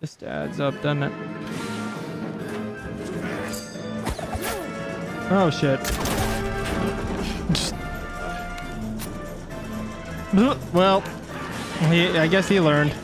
Just adds up, doesn't it? Oh shit. well, he, I guess he learned.